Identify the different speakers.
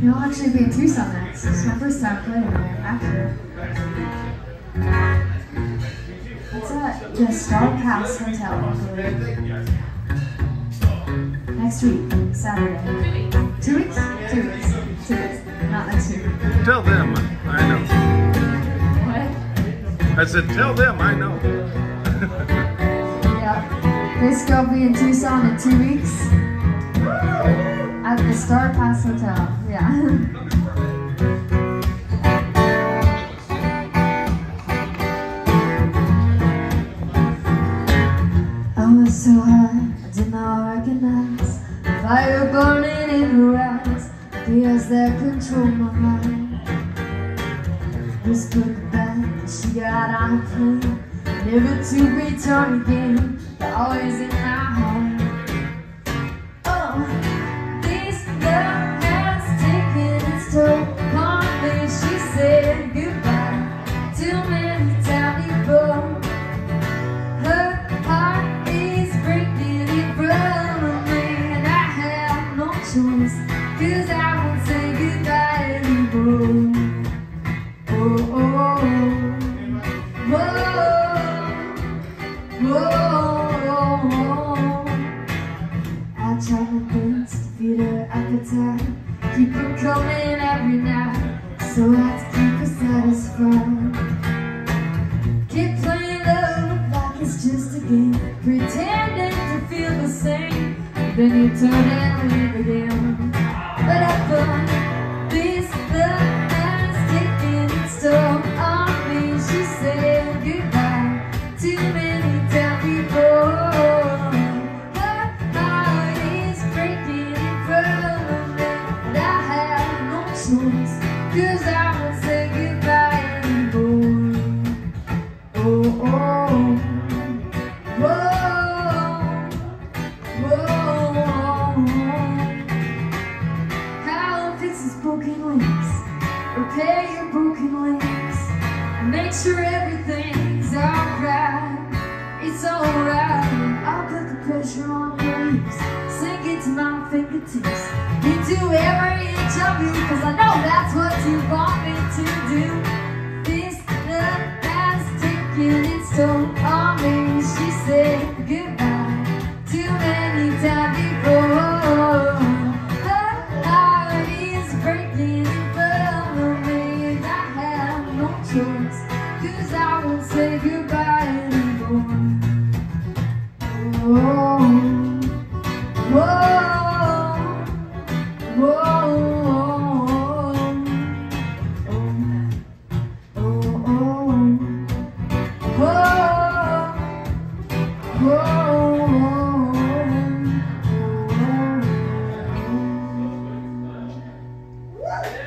Speaker 1: You'll actually be in Tucson next. It's my first time playing there, actually. It's at the Star Pass Hotel, Next week, Saturday. Two weeks? Two weeks. Two weeks. Not next week.
Speaker 2: Tell them I know.
Speaker 1: What?
Speaker 2: I said, tell them I know.
Speaker 1: Yeah. Basically, I'll be in Tucson in two weeks. At the Star Pass Hotel. Yeah. I was so high, I did not recognize fire burning in her eyes, eyes that control my mind. Whispered back, she got on a plane, never to return again, but always in my heart. Her appetite Keep her coming every night So I keep her satisfied. Keep playing love like it's just a game Pretending to feel the same. Then you turn and leave again. But I thought have Cause I won't say goodbye anymore Oh, oh, whoa, whoa. How fix his broken wings, repair your broken and make sure everything's alright. It's alright. I'll put the pressure on your lips, sink it to my fingertips, into every of you, cause I know that's what you want me to do. This love has taken its toll on me. She said goodbye too many times before. Her heart is breaking in front of me, I have no choice. Cause I won't say goodbye anymore. Whoa, oh.